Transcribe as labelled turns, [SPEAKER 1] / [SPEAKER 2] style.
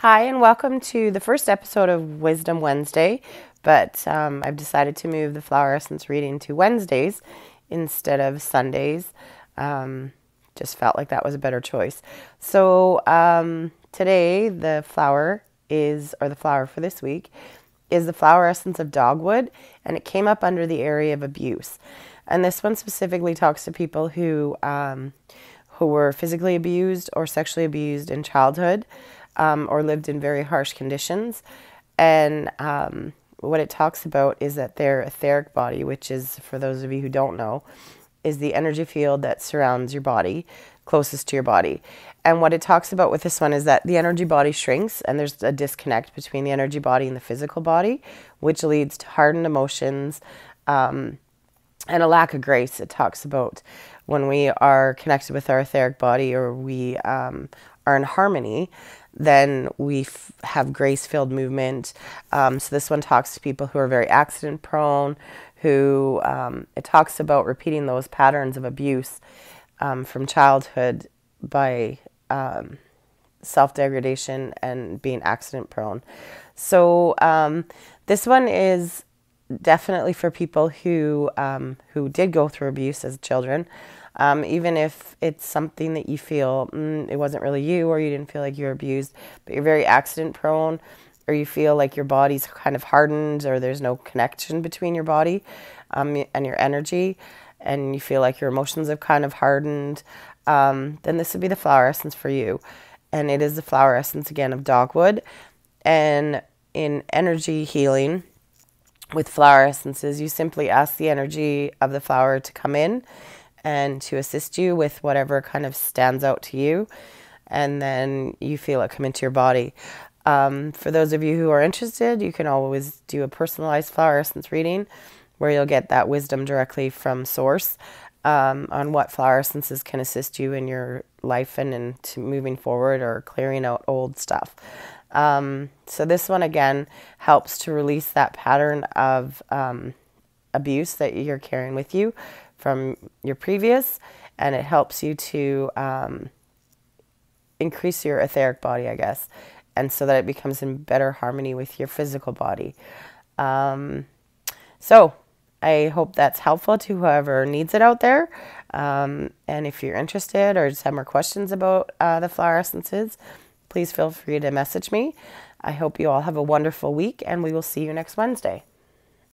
[SPEAKER 1] Hi, and welcome to the first episode of Wisdom Wednesday. But um, I've decided to move the flower essence reading to Wednesdays instead of Sundays. Um, just felt like that was a better choice. So um, today, the flower is, or the flower for this week, is the flower essence of dogwood, and it came up under the area of abuse. And this one specifically talks to people who um, who were physically abused or sexually abused in childhood um, or lived in very harsh conditions. And um, what it talks about is that their etheric body, which is, for those of you who don't know, is the energy field that surrounds your body, closest to your body. And what it talks about with this one is that the energy body shrinks and there's a disconnect between the energy body and the physical body, which leads to hardened emotions um, and a lack of grace. It talks about when we are connected with our etheric body or we um, are in harmony, then we have grace filled movement. Um, so this one talks to people who are very accident prone, who um, it talks about repeating those patterns of abuse um, from childhood by um, self degradation and being accident prone. So um, this one is definitely for people who um, who did go through abuse as children. Um, even if it's something that you feel mm, it wasn't really you or you didn't feel like you were abused, but you're very accident prone or you feel like your body's kind of hardened or there's no connection between your body um, and your energy and you feel like your emotions have kind of hardened, um, then this would be the flower essence for you. And it is the flower essence again of dogwood. And in energy healing with flower essences, you simply ask the energy of the flower to come in and to assist you with whatever kind of stands out to you. And then you feel it come into your body. Um, for those of you who are interested, you can always do a personalized flower essence reading where you'll get that wisdom directly from source um, on what flower essences can assist you in your life and into moving forward or clearing out old stuff. Um, so this one again helps to release that pattern of um, abuse that you're carrying with you from your previous, and it helps you to um, increase your etheric body, I guess, and so that it becomes in better harmony with your physical body. Um, so I hope that's helpful to whoever needs it out there. Um, and if you're interested or just have more questions about uh, the flower essences, please feel free to message me. I hope you all have a wonderful week, and we will see you next Wednesday.